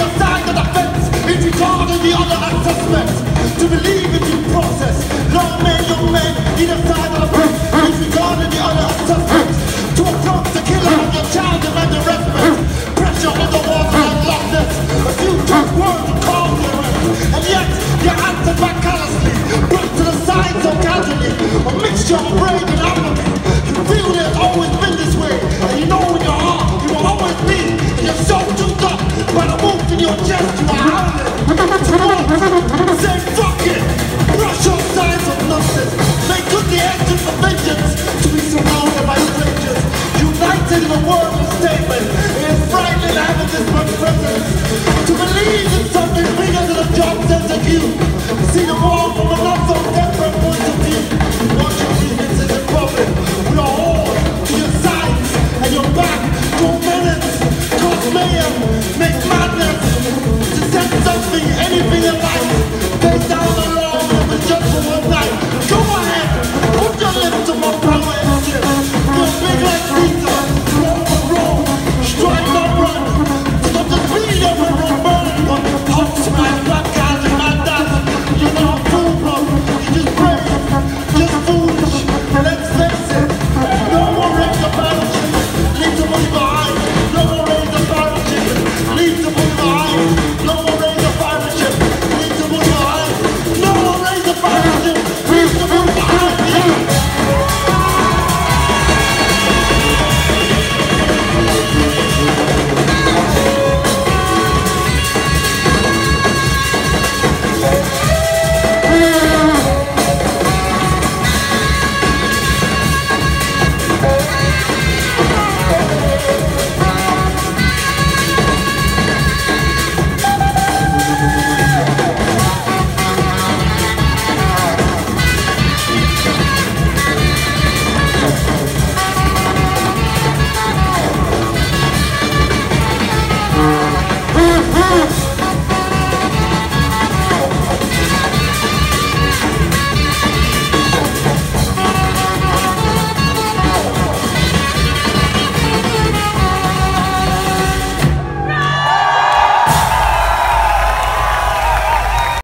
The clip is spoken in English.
either side of the fence. If you can't the other I suspect. To believe if you promise in the world of statement. It is frightening out of this much presence. To believe in something bigger than a job sense of you. See the world from a not so different point of view. What you reasons is important. We are all to your sides and your back to minutes. Cause man,